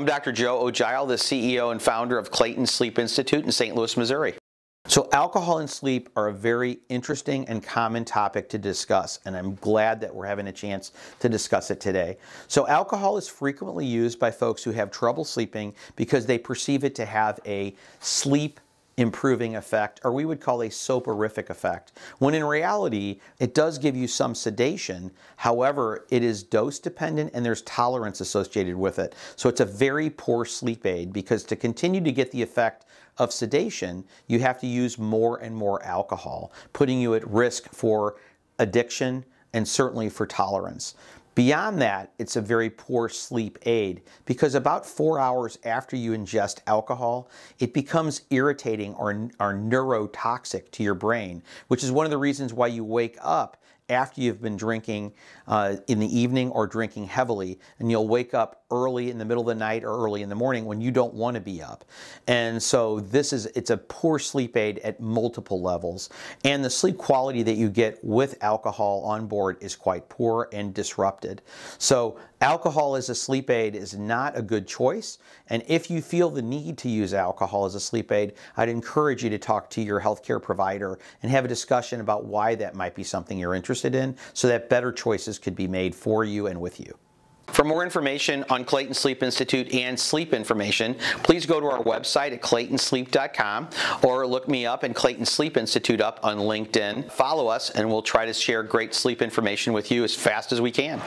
I'm Dr. Joe Ojile, the CEO and founder of Clayton Sleep Institute in St. Louis, Missouri. So, alcohol and sleep are a very interesting and common topic to discuss, and I'm glad that we're having a chance to discuss it today. So, alcohol is frequently used by folks who have trouble sleeping because they perceive it to have a sleep improving effect, or we would call a soporific effect, when in reality, it does give you some sedation. However, it is dose dependent and there's tolerance associated with it. So it's a very poor sleep aid because to continue to get the effect of sedation, you have to use more and more alcohol, putting you at risk for addiction and certainly for tolerance. Beyond that, it's a very poor sleep aid because about four hours after you ingest alcohol, it becomes irritating or, or neurotoxic to your brain, which is one of the reasons why you wake up after you've been drinking uh, in the evening or drinking heavily, and you'll wake up early in the middle of the night or early in the morning when you don't want to be up. And so this is it's a poor sleep aid at multiple levels, and the sleep quality that you get with alcohol on board is quite poor and disrupted. So alcohol as a sleep aid is not a good choice, and if you feel the need to use alcohol as a sleep aid, I'd encourage you to talk to your healthcare provider and have a discussion about why that might be something you're interested interested in so that better choices could be made for you and with you. For more information on Clayton Sleep Institute and sleep information, please go to our website at claytonsleep.com or look me up and Clayton Sleep Institute up on LinkedIn. Follow us and we'll try to share great sleep information with you as fast as we can.